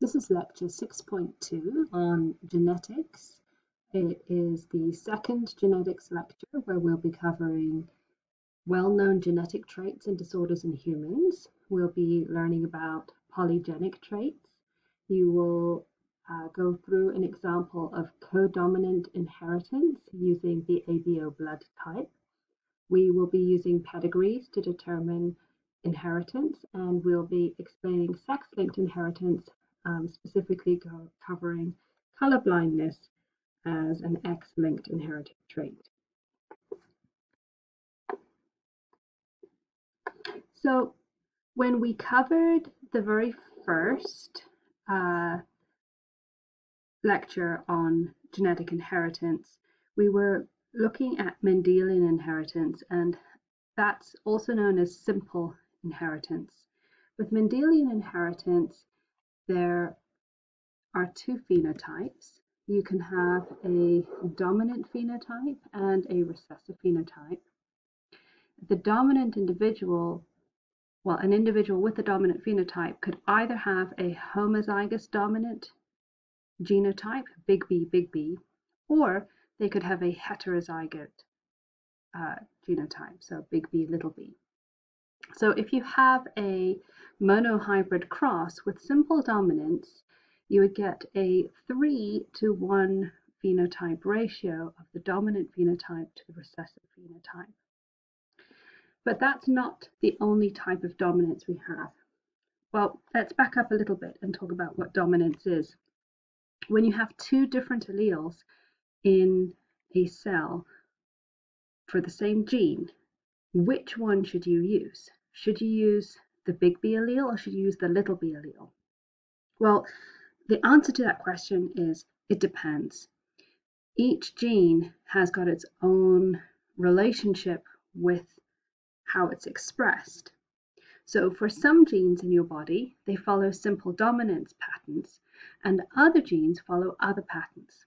This is lecture 6.2 on genetics. It is the second genetics lecture where we'll be covering well-known genetic traits and disorders in humans. We'll be learning about polygenic traits. You will uh, go through an example of codominant inheritance using the ABO blood type. We will be using pedigrees to determine inheritance and we'll be explaining sex-linked inheritance um, specifically co covering color blindness as an X-linked inherited trait. So when we covered the very first uh, lecture on genetic inheritance, we were looking at Mendelian inheritance, and that's also known as simple inheritance. With Mendelian inheritance, there are two phenotypes. You can have a dominant phenotype and a recessive phenotype. The dominant individual, well, an individual with a dominant phenotype could either have a homozygous dominant genotype, big B, big B, or they could have a heterozygote uh, genotype, so big B, little b. So if you have a monohybrid cross with simple dominance, you would get a 3 to 1 phenotype ratio of the dominant phenotype to the recessive phenotype. But that's not the only type of dominance we have. Well, let's back up a little bit and talk about what dominance is. When you have two different alleles in a cell for the same gene, which one should you use? Should you use the big B allele or should you use the little b allele? Well, the answer to that question is it depends. Each gene has got its own relationship with how it's expressed. So for some genes in your body, they follow simple dominance patterns, and other genes follow other patterns.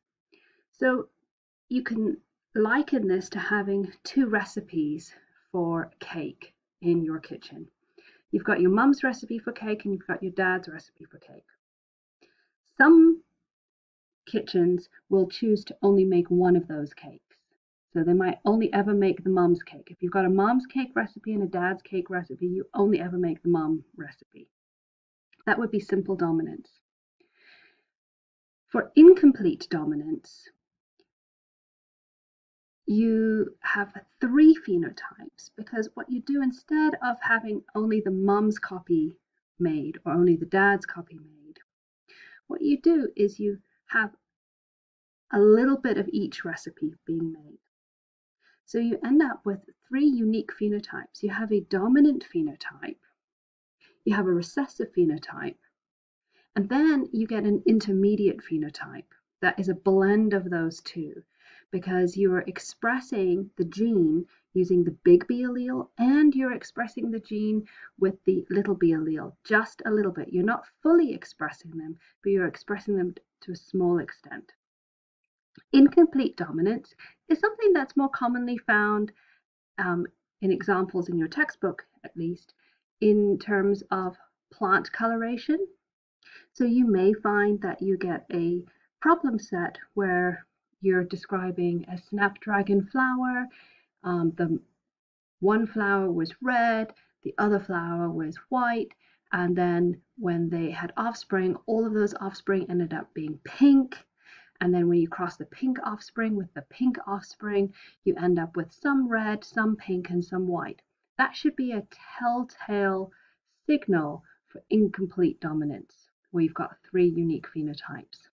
So you can liken this to having two recipes for cake in your kitchen. You've got your mum's recipe for cake and you've got your dad's recipe for cake. Some kitchens will choose to only make one of those cakes. So they might only ever make the mum's cake. If you've got a mom's cake recipe and a dad's cake recipe, you only ever make the mum recipe. That would be simple dominance. For incomplete dominance, you have three phenotypes because what you do instead of having only the mom's copy made or only the dad's copy made, what you do is you have a little bit of each recipe being made. So you end up with three unique phenotypes. You have a dominant phenotype, you have a recessive phenotype, and then you get an intermediate phenotype that is a blend of those two because you're expressing the gene using the big B allele and you're expressing the gene with the little b allele just a little bit. You're not fully expressing them, but you're expressing them to a small extent. Incomplete dominance is something that's more commonly found um, in examples in your textbook, at least, in terms of plant coloration. So you may find that you get a problem set where you're describing a snapdragon flower. Um, the one flower was red, the other flower was white, and then when they had offspring, all of those offspring ended up being pink. And then when you cross the pink offspring with the pink offspring, you end up with some red, some pink, and some white. That should be a telltale signal for incomplete dominance, where you've got three unique phenotypes.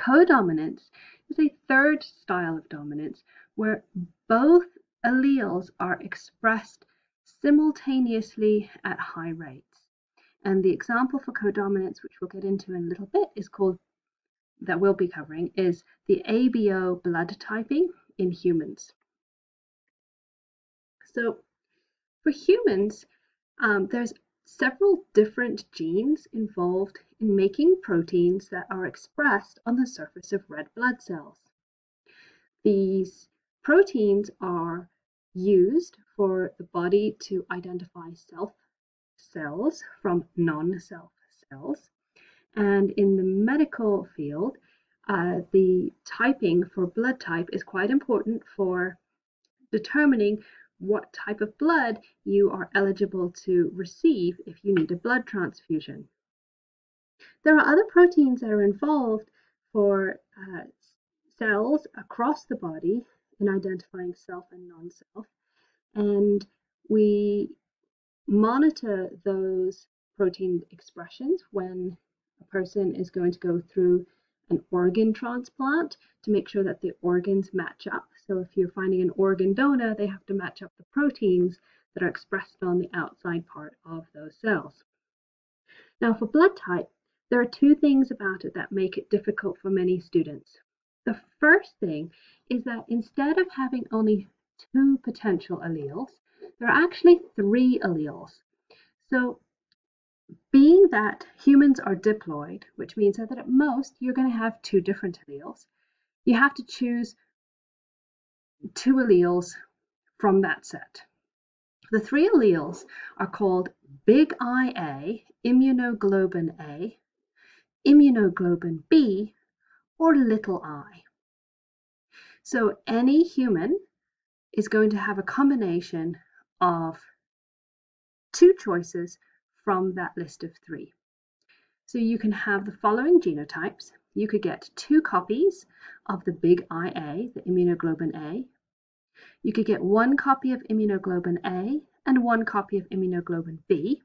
Codominance is a third style of dominance where both alleles are expressed simultaneously at high rates. And the example for codominance, which we'll get into in a little bit, is called that we'll be covering is the ABO blood typing in humans. So for humans, um, there's several different genes involved in making proteins that are expressed on the surface of red blood cells. These proteins are used for the body to identify self cells from non-self cells. And in the medical field, uh, the typing for blood type is quite important for determining what type of blood you are eligible to receive if you need a blood transfusion. There are other proteins that are involved for uh, cells across the body in identifying self and non-self, and we monitor those protein expressions when a person is going to go through an organ transplant to make sure that the organs match up. So if you're finding an organ donor, they have to match up the proteins that are expressed on the outside part of those cells. Now for blood type, there are two things about it that make it difficult for many students. The first thing is that instead of having only two potential alleles, there are actually three alleles. So being that humans are diploid, which means that at most you're going to have two different alleles, you have to choose two alleles from that set. The three alleles are called big IA, immunoglobulin A, immunoglobulin B, or little i. So any human is going to have a combination of two choices from that list of three. So you can have the following genotypes. You could get two copies of the big IA, the immunoglobulin A. You could get one copy of immunoglobulin A and one copy of immunoglobulin B.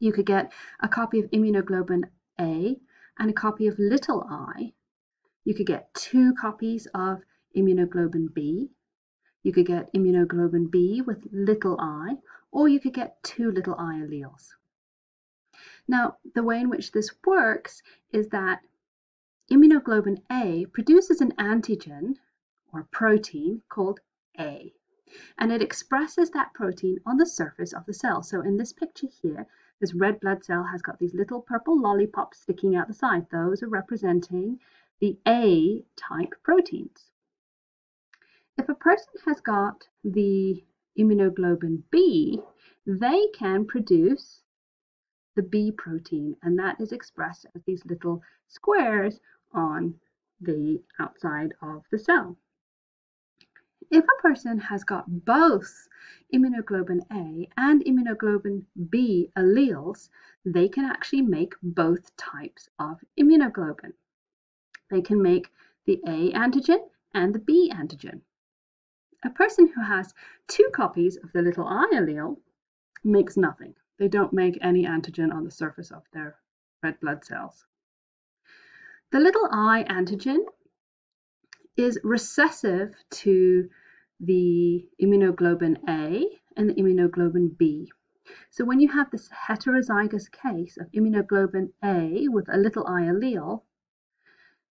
You could get a copy of immunoglobulin A and a copy of little i. You could get two copies of immunoglobulin B. You could get immunoglobulin B with little i, or you could get two little i alleles. Now, the way in which this works is that immunoglobulin A produces an antigen or protein called A, and it expresses that protein on the surface of the cell. So in this picture here, this red blood cell has got these little purple lollipops sticking out the side. Those are representing the A type proteins. If a person has got the immunoglobulin B, they can produce the B protein, and that is expressed as these little squares on the outside of the cell. If a person has got both immunoglobulin A and immunoglobulin B alleles, they can actually make both types of immunoglobulin. They can make the A antigen and the B antigen. A person who has two copies of the little i allele makes nothing. They don't make any antigen on the surface of their red blood cells. The little i antigen is recessive to the immunoglobulin A and the immunoglobulin B. So when you have this heterozygous case of immunoglobulin A with a little i allele,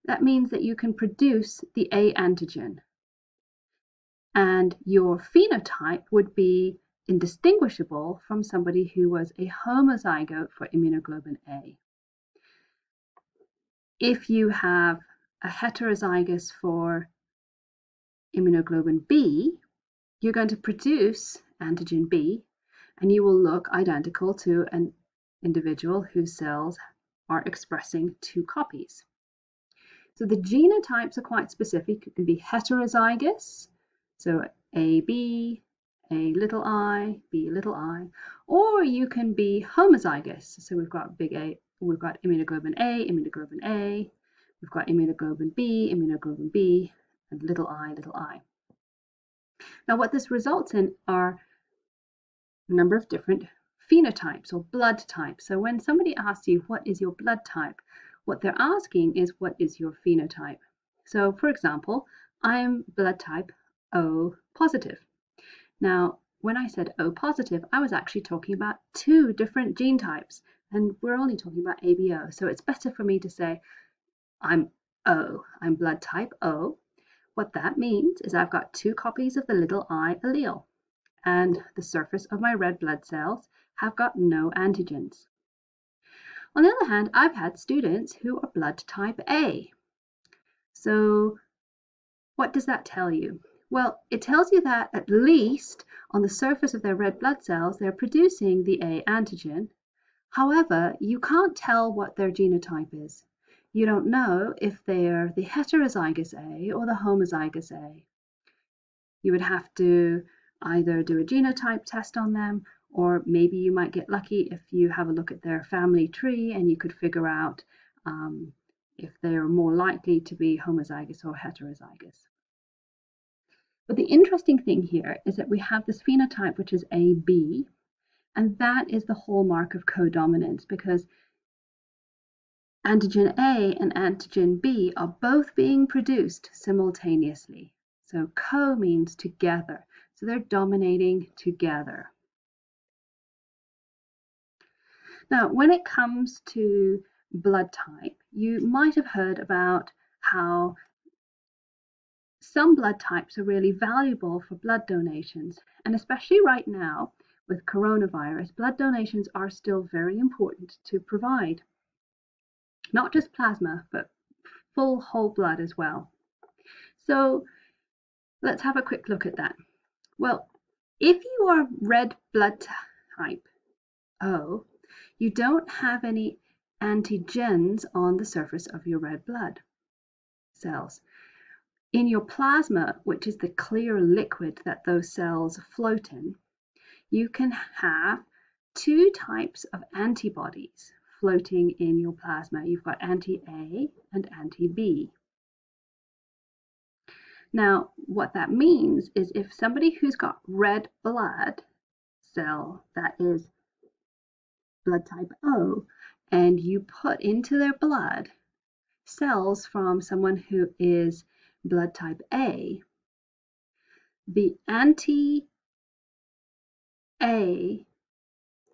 that means that you can produce the A antigen. And your phenotype would be indistinguishable from somebody who was a homozygote for immunoglobulin A. If you have a heterozygous for immunoglobulin B, you're going to produce antigen B and you will look identical to an individual whose cells are expressing two copies. So the genotypes are quite specific. It can be heterozygous, so AB, A little i, B little i, or you can be homozygous. So we've got big A, we've got immunoglobulin A, immunoglobulin A, we've got immunoglobulin B, immunoglobulin B, and little i, little i. Now what this results in are a number of different phenotypes or blood types. So when somebody asks you, what is your blood type? What they're asking is, what is your phenotype? So for example, I'm blood type O positive. Now, when I said O positive, I was actually talking about two different gene types, and we're only talking about ABO. So it's better for me to say I'm O, I'm blood type O, what that means is I've got two copies of the little i allele, and the surface of my red blood cells have got no antigens. On the other hand, I've had students who are blood type A. So what does that tell you? Well, it tells you that at least on the surface of their red blood cells, they're producing the A antigen. However, you can't tell what their genotype is. You don't know if they're the heterozygous A or the homozygous A. You would have to either do a genotype test on them, or maybe you might get lucky if you have a look at their family tree and you could figure out um, if they are more likely to be homozygous or heterozygous. But the interesting thing here is that we have this phenotype which is AB, and that is the hallmark of codominance because antigen A and antigen B are both being produced simultaneously. So co means together. So they're dominating together. Now, when it comes to blood type, you might have heard about how some blood types are really valuable for blood donations. And especially right now with coronavirus, blood donations are still very important to provide. Not just plasma, but full whole blood as well. So let's have a quick look at that. Well, if you are red blood type O, you don't have any antigens on the surface of your red blood cells. In your plasma, which is the clear liquid that those cells float in, you can have two types of antibodies floating in your plasma. You've got anti-A and anti-B. Now, what that means is if somebody who's got red blood cell that is blood type O, and you put into their blood cells from someone who is blood type A, the anti A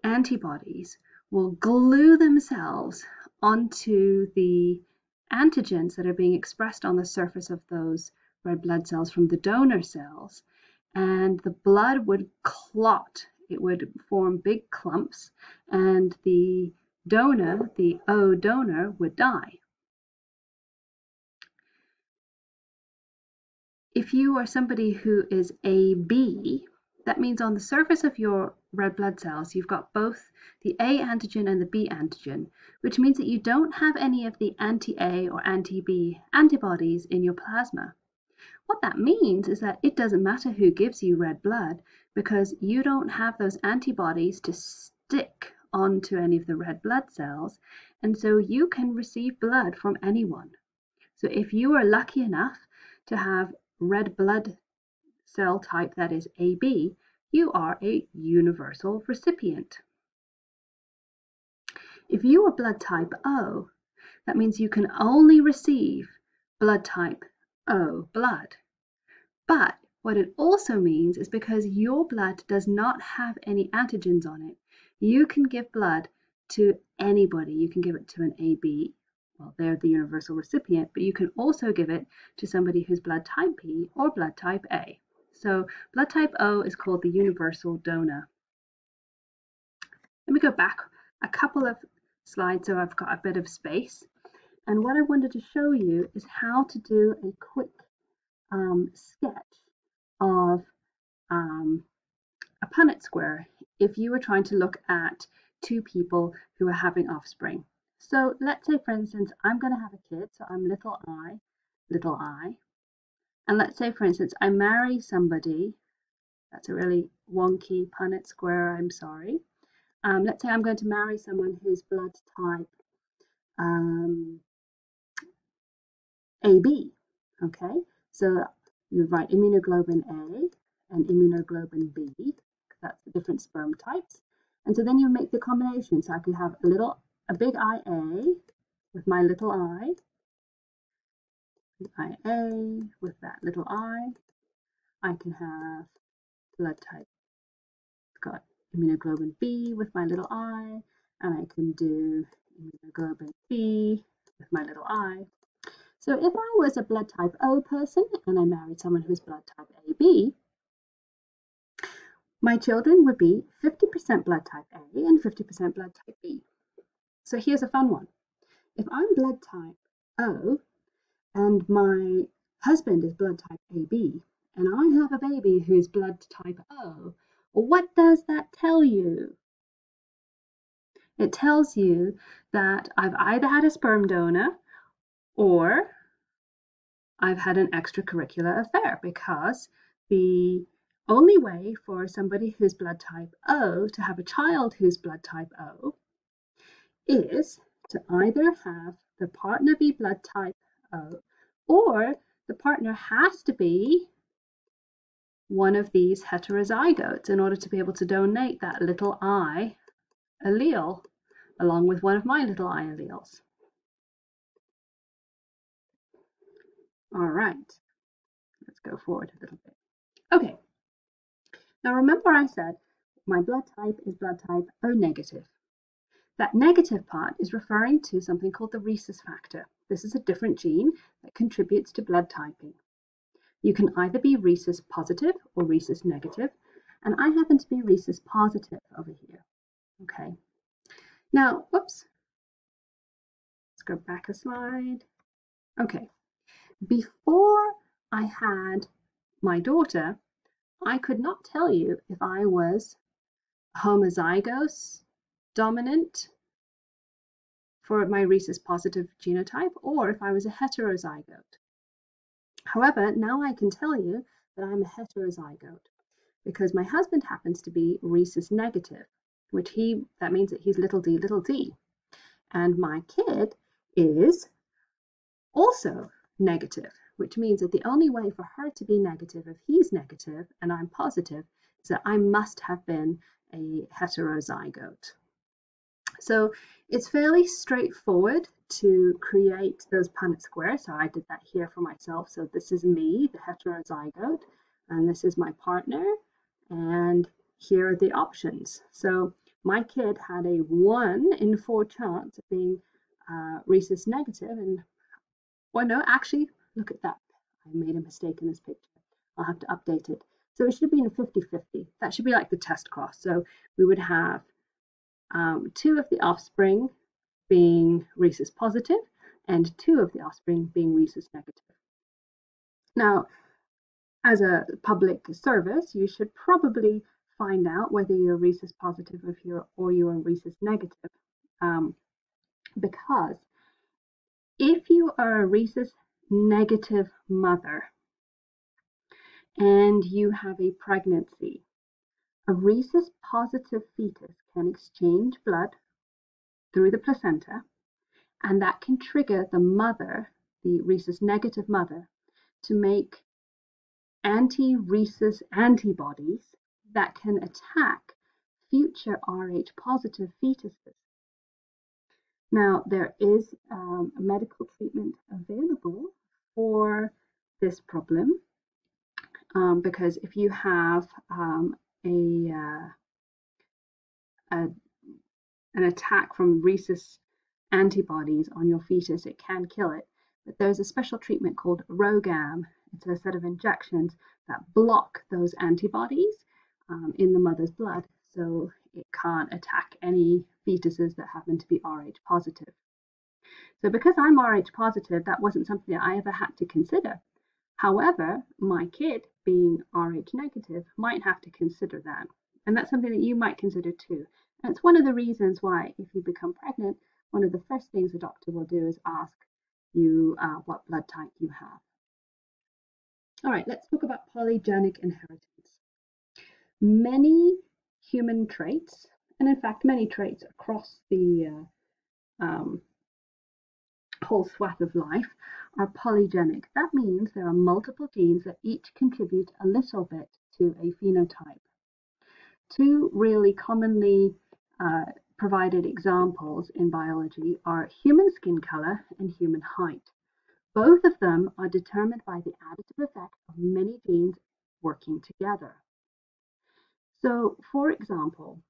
antibodies will glue themselves onto the antigens that are being expressed on the surface of those red blood cells from the donor cells, and the blood would clot it would form big clumps and the donor, the O donor, would die. If you are somebody who is AB, that means on the surface of your red blood cells, you've got both the A antigen and the B antigen, which means that you don't have any of the anti-A or anti-B antibodies in your plasma. What that means is that it doesn't matter who gives you red blood because you don't have those antibodies to stick onto any of the red blood cells, and so you can receive blood from anyone. So if you are lucky enough to have red blood cell type that is AB, you are a universal recipient. If you are blood type O, that means you can only receive blood type O blood. But what it also means is because your blood does not have any antigens on it, you can give blood to anybody. You can give it to an AB, well, they're the universal recipient, but you can also give it to somebody who's blood type B or blood type A. So blood type O is called the universal donor. Let me go back a couple of slides so I've got a bit of space. And what I wanted to show you is how to do a quick um, sketch of um, a Punnett square if you were trying to look at two people who are having offspring. So let's say, for instance, I'm going to have a kid, so I'm little i, little i. And let's say, for instance, I marry somebody, that's a really wonky Punnett square, I'm sorry. Um, let's say I'm going to marry someone whose blood type um, AB, okay? So you write immunoglobulin A and immunoglobulin B, that's the different sperm types. And so then you make the combination. So I could have a little, a big IA with my little i, IA with that little i. I can have blood type. I've got immunoglobulin B with my little i, and I can do immunoglobulin B with my little i. So if I was a blood type O person and I married someone who's blood type AB, my children would be 50% blood type A and 50% blood type B. So here's a fun one. If I'm blood type O and my husband is blood type AB and I have a baby who's blood type O, what does that tell you? it tells you that I've either had a sperm donor or I've had an extracurricular affair because the only way for somebody who's blood type O to have a child who's blood type O is to either have the partner be blood type O or the partner has to be one of these heterozygotes in order to be able to donate that little I allele along with one of my little I alleles. All right, let's go forward a little bit. Okay, now remember I said my blood type is blood type O negative. That negative part is referring to something called the rhesus factor. This is a different gene that contributes to blood typing. You can either be rhesus positive or rhesus negative, and I happen to be rhesus positive over here. Okay. Now, whoops. Let's go back a slide. Okay. Before I had my daughter, I could not tell you if I was homozygous dominant for my rhesus positive genotype or if I was a heterozygote. However, now I can tell you that I'm a heterozygote because my husband happens to be rhesus negative, which he that means that he's little d little d. And my kid is also negative, which means that the only way for her to be negative if he's negative and I'm positive is that I must have been a heterozygote. So it's fairly straightforward to create those Punnett squares. So I did that here for myself. So this is me, the heterozygote, and this is my partner. And here are the options. So my kid had a one in four chance of being uh, rhesus negative and well no actually look at that I made a mistake in this picture I'll have to update it so it should have been a 50-50 that should be like the test cross so we would have um, two of the offspring being rhesus positive and two of the offspring being rhesus negative. Now, as a public service, you should probably find out whether you're rhesus positive if you're, or you're rhesus negative. Um, because if you are a rhesus negative mother and you have a pregnancy, a rhesus positive fetus can exchange blood through the placenta, and that can trigger the mother, the rhesus negative mother, to make anti rhesus antibodies that can attack future Rh positive fetuses. Now, there is um, a medical treatment available for this problem um, because if you have um, a, uh, a an attack from rhesus antibodies on your fetus, it can kill it. But there's a special treatment called RhoGAM. It's a set of injections that block those antibodies um, in the mother's blood, so it can't attack any fetuses that happen to be Rh positive. So because I'm Rh positive, that wasn't something that I ever had to consider. However, my kid being Rh negative might have to consider that. And that's something that you might consider too. And it's one of the reasons why, if you become pregnant, one of the first things a doctor will do is ask you uh, what blood type you have. All right, let's talk about polygenic inheritance. Many human traits, and in fact, many traits across the uh, um, whole swath of life, are polygenic. That means there are multiple genes that each contribute a little bit to a phenotype. Two really commonly uh, provided examples in biology are human skin color and human height. Both of them are determined by the additive effect of many genes working together. So, for example,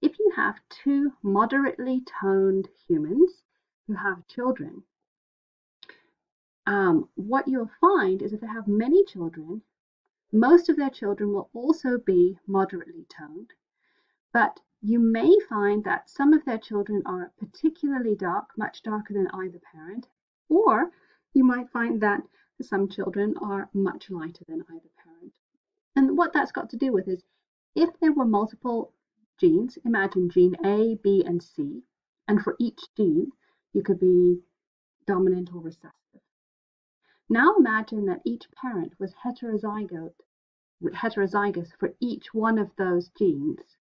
if you have two moderately toned humans who have children, um, what you'll find is if they have many children, most of their children will also be moderately toned, but you may find that some of their children are particularly dark, much darker than either parent, or you might find that some children are much lighter than either parent. And what that's got to do with is if there were multiple genes, imagine gene A, B, and C, And for each gene, you could be dominant or recessive. Now imagine that each parent was heterozygote, heterozygous for each one of those genes.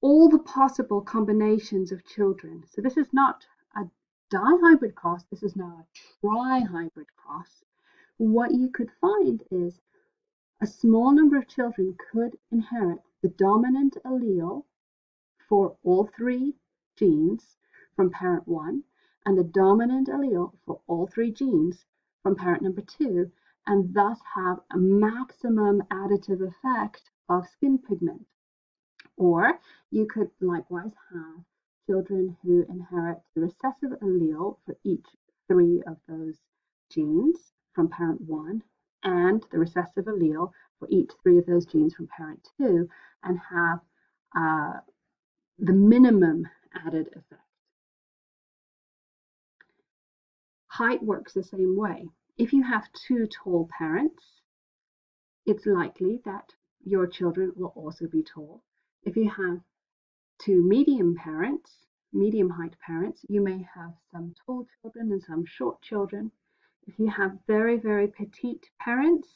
All the possible combinations of children. So this is not a dihybrid cross, this is now a trihybrid cross. What you could find is a small number of children could inherit the dominant allele for all three genes from parent one and the dominant allele for all three genes from parent number two, and thus have a maximum additive effect of skin pigment. Or you could likewise have children who inherit the recessive allele for each three of those genes from parent one and the recessive allele for each three of those genes from parent two and have uh, the minimum added effect. Height works the same way. If you have two tall parents, it's likely that your children will also be tall. If you have two medium parents, medium height parents, you may have some tall children and some short children. If you have very, very petite parents,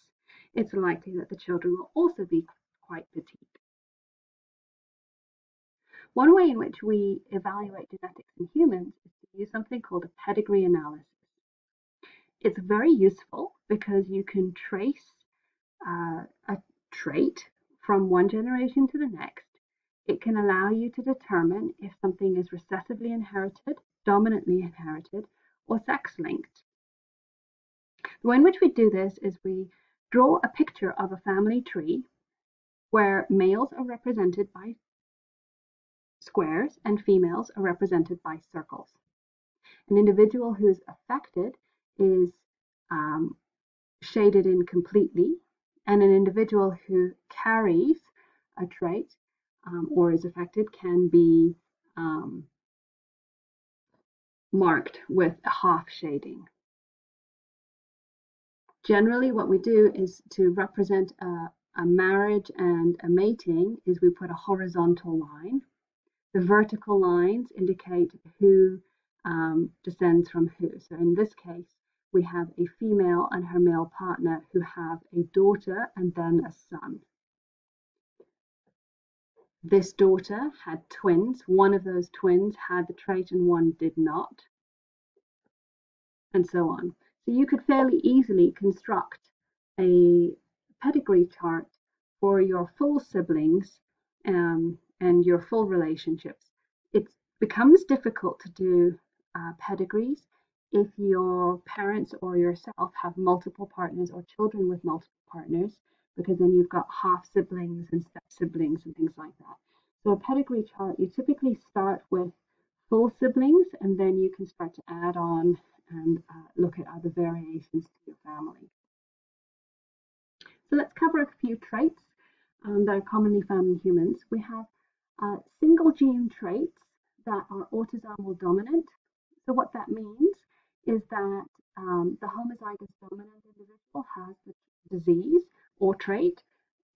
it's likely that the children will also be quite petite. One way in which we evaluate genetics in humans is to use something called a pedigree analysis. It's very useful because you can trace uh, a trait from one generation to the next. It can allow you to determine if something is recessively inherited, dominantly inherited, or sex linked. The way in which we do this is we draw a picture of a family tree where males are represented by squares and females are represented by circles. An individual who's affected is um, shaded in completely, and an individual who carries a trait um, or is affected can be um, marked with a half shading. Generally, what we do is to represent a, a marriage and a mating is we put a horizontal line. The vertical lines indicate who um, descends from who. So in this case, we have a female and her male partner who have a daughter and then a son. This daughter had twins. One of those twins had the trait and one did not, and so on. So you could fairly easily construct a pedigree chart for your full siblings um, and your full relationships. It becomes difficult to do uh, pedigrees if your parents or yourself have multiple partners or children with multiple partners, because then you've got half siblings and step siblings and things like that. So a pedigree chart, you typically start with full siblings and then you can start to add on and uh, look at other variations to your family. So let's cover a few traits um, that are commonly found in humans. We have uh, single gene traits that are autosomal dominant. So what that means is that um, the homozygous dominant individual has the disease or trait,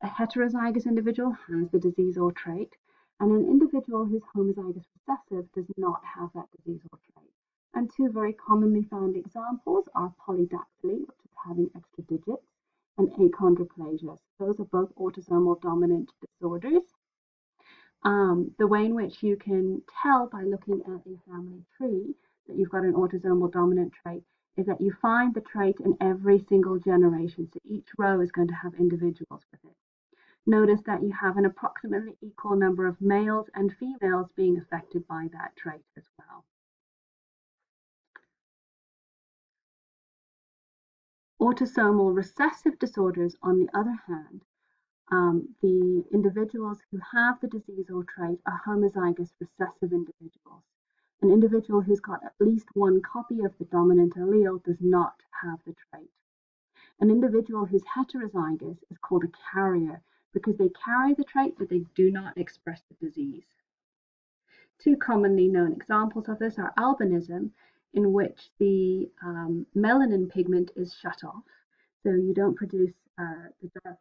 a heterozygous individual has the disease or trait, and an individual who's homozygous recessive does not have that disease or trait. And two very commonly found examples are polydactyly, which is having extra digits, and achondroplasia. Those are both autosomal dominant disorders. Um, the way in which you can tell by looking at a family tree that you've got an autosomal dominant trait is that you find the trait in every single generation. So each row is going to have individuals with it. Notice that you have an approximately equal number of males and females being affected by that trait as well. Autosomal recessive disorders, on the other hand, um, the individuals who have the disease or trait are homozygous recessive individuals. An individual who's got at least one copy of the dominant allele does not have the trait. An individual who's heterozygous is called a carrier because they carry the trait but they do not express the disease. Two commonly known examples of this are albinism, in which the um, melanin pigment is shut off, so you don't produce uh, the dark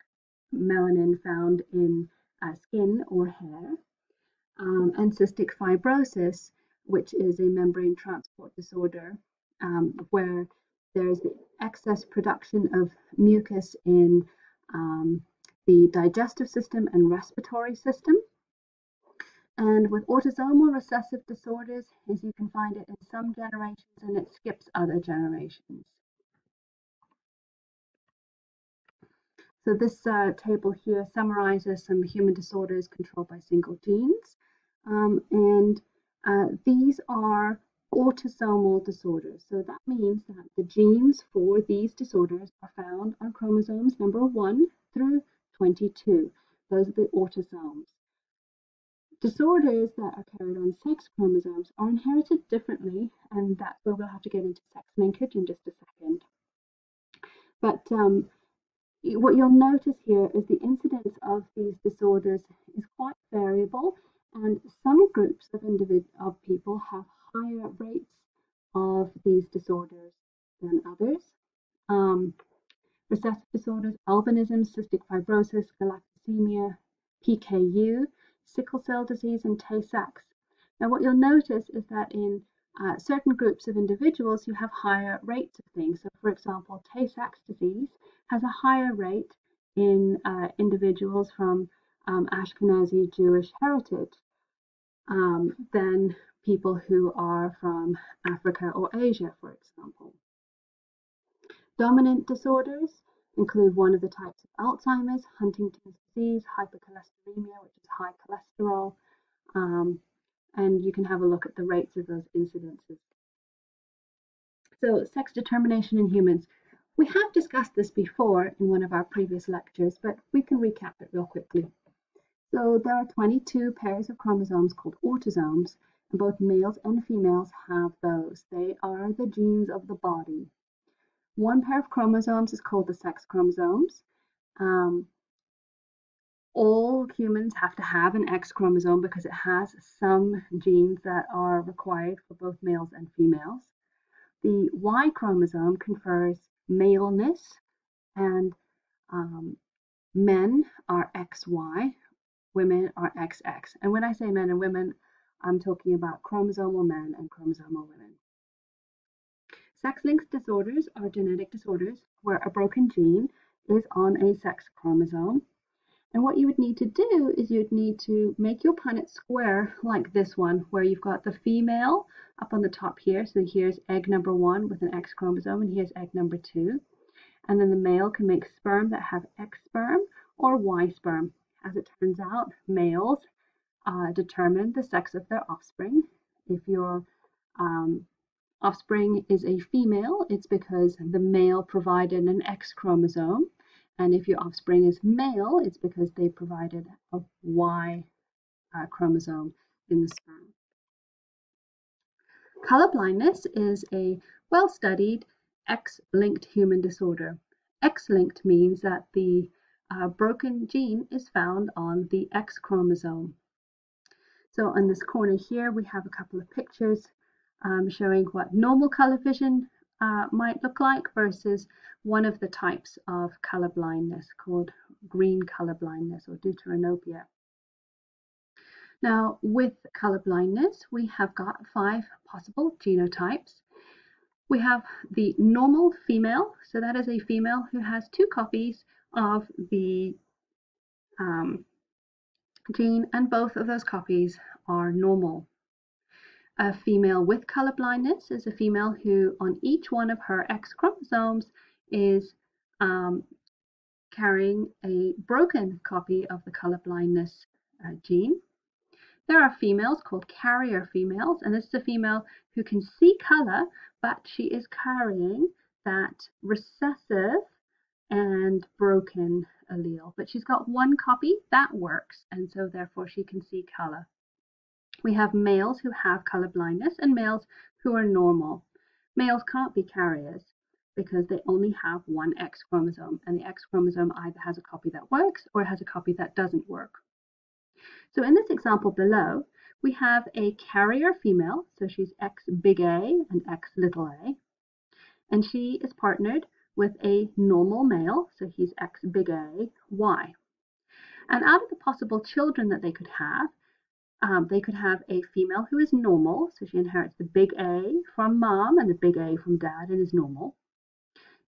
melanin found in uh, skin or hair, um, and cystic fibrosis, which is a membrane transport disorder um, where there's the excess production of mucus in um, the digestive system and respiratory system. And with autosomal recessive disorders, is you can find it in some generations and it skips other generations. So this uh, table here summarizes some human disorders controlled by single genes. Um, and uh, these are autosomal disorders. So that means that the genes for these disorders are found on chromosomes number 1 through 22. Those are the autosomes. Disorders that are carried on sex chromosomes are inherited differently, and that's where we'll have to get into sex linkage in just a second. But um, what you'll notice here is the incidence of these disorders is quite variable, and some groups of of people have higher rates of these disorders than others. Um, recessive disorders, albinism, cystic fibrosis, galactosemia, PKU, sickle cell disease, and Tay-Sachs. Now, what you'll notice is that in uh, certain groups of individuals, you have higher rates of things. So, for example, Tay-Sachs disease has a higher rate in uh, individuals from um, Ashkenazi Jewish heritage um, than people who are from Africa or Asia, for example. Dominant disorders include one of the types of Alzheimer's, Huntington's disease, hypercholesterolemia, which is high cholesterol, um, and you can have a look at the rates of those incidences. So, sex determination in humans. We have discussed this before in one of our previous lectures, but we can recap it real quickly. So, there are 22 pairs of chromosomes called autosomes, and both males and females have those. They are the genes of the body. One pair of chromosomes is called the sex chromosomes. Um, all humans have to have an X chromosome because it has some genes that are required for both males and females. The Y chromosome confers maleness, and um, men are XY, women are XX. And when I say men and women, I'm talking about chromosomal men and chromosomal women. Sex-linked disorders are genetic disorders where a broken gene is on a sex chromosome. And what you would need to do is you'd need to make your Punnett square like this one, where you've got the female up on the top here. So here's egg number one with an X chromosome, and here's egg number two. And then the male can make sperm that have X sperm or Y sperm. As it turns out, males uh, determine the sex of their offspring. If your um, offspring is a female, it's because the male provided an X chromosome. And if your offspring is male, it's because they provided a Y uh, chromosome in the sperm. Color blindness is a well-studied X-linked human disorder. X-linked means that the uh, broken gene is found on the X chromosome. So on this corner here, we have a couple of pictures um, showing what normal color vision uh, might look like versus one of the types of color blindness called green color blindness or deuteranopia. Now, with color blindness, we have got five possible genotypes. We have the normal female, so that is a female who has two copies of the um, gene, and both of those copies are normal. A female with color blindness is a female who, on each one of her X chromosomes, is um, carrying a broken copy of the color blindness uh, gene. There are females called carrier females, and this is a female who can see color, but she is carrying that recessive and broken allele. But she's got one copy that works, and so therefore she can see color. We have males who have color blindness and males who are normal. Males can't be carriers because they only have one X chromosome, and the X chromosome either has a copy that works or has a copy that doesn't work. So in this example below, we have a carrier female, so she's X big A and X little a, and she is partnered with a normal male, so he's X big A, Y. And out of the possible children that they could have, um, they could have a female who is normal, so she inherits the big A from mom and the big A from dad and is normal.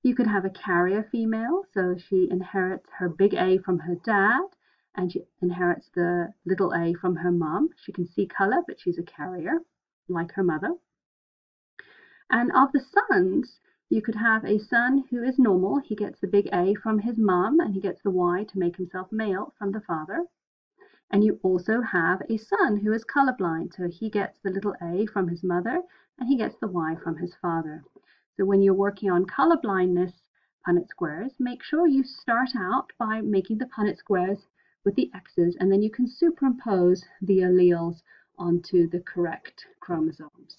You could have a carrier female, so she inherits her big A from her dad and she inherits the little a from her mom. She can see color, but she's a carrier, like her mother. And of the sons, you could have a son who is normal. He gets the big A from his mom, and he gets the Y to make himself male from the father. And you also have a son who is colorblind. So he gets the little a from his mother, and he gets the Y from his father. So when you're working on colorblindness Punnett squares, make sure you start out by making the Punnett squares with the X's, and then you can superimpose the alleles onto the correct chromosomes.